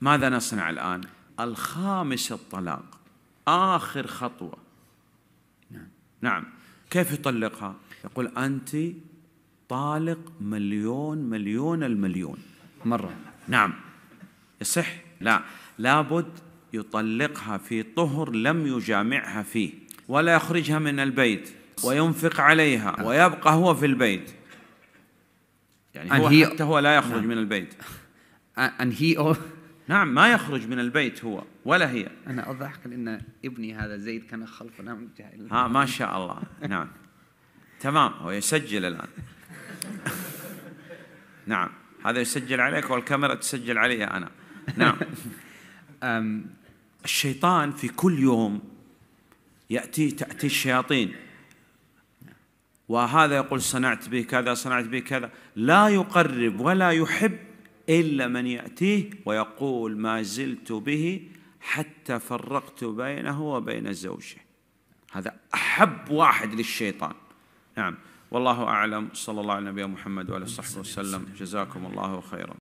ماذا نصنع الآن؟ الخامس الطلاق. آخر خطوة. نعم. كيف يطلقها؟ يقول أنت طالق مليون مليون المليون. مرة. نعم. يصح؟ لا. لابد يطلقها في طهر لم يجامعها فيه ولا يخرجها من البيت وينفق عليها ويبقى هو في البيت. يعني هو حتى هو لا يخرج من البيت. And he نعم ما يخرج من البيت هو ولا هي. أنا أضحك لأن ابني هذا زيد كان خلفنا متجه إلى ها ما شاء الله. نعم. تمام هو يسجل الآن. نعم. هذا يسجل عليك والكاميرا تسجل علي أنا. نعم. الشيطان في كل يوم يأتي تأتي الشياطين. وهذا يقول صنعت به كذا صنعت به كذا. لا يقرب ولا يحب إلا من يأتيه ويقول ما زلت به حتى فرقت بينه وبين زوجه. هذا أحب واحد للشيطان. نعم. والله أعلم. صلى الله على نبينا محمد وعلى صحبه وسلم. جزاكم الله خيرا.